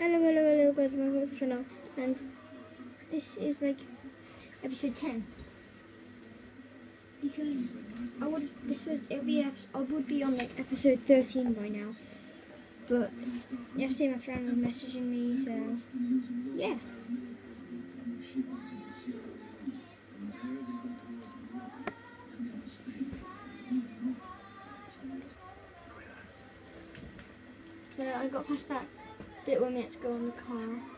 Hello, hello, hello, guys, my first channel, and this is like episode 10. Because I would, this would, it would be, I would be on like episode 13 by now. But yesterday my friend was messaging me, so yeah. So I got past that bit where we had to go on the car.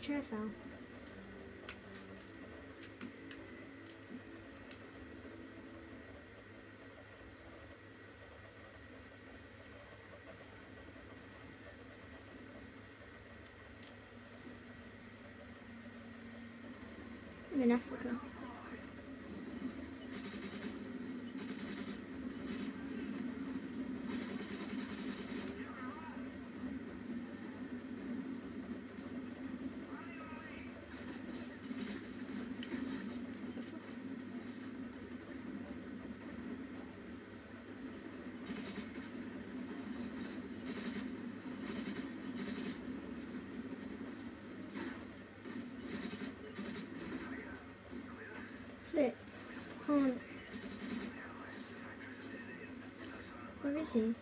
Chair fell. In Africa. 行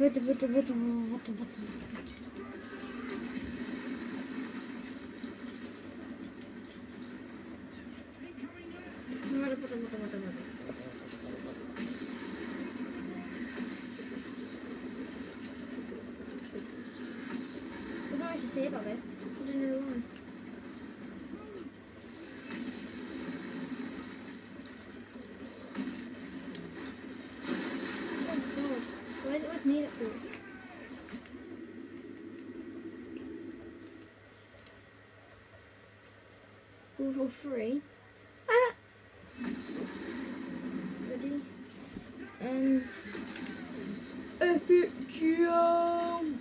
待って、待っツブツブツブツ待て待て待て待て待て不知道是谁，宝贝。Why is it that 3. Ah! Ready? And... Epic jump!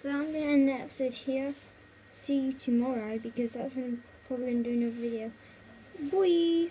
So I'm gonna end the episode here. See you tomorrow because that's when I'm probably gonna do another video. Bye.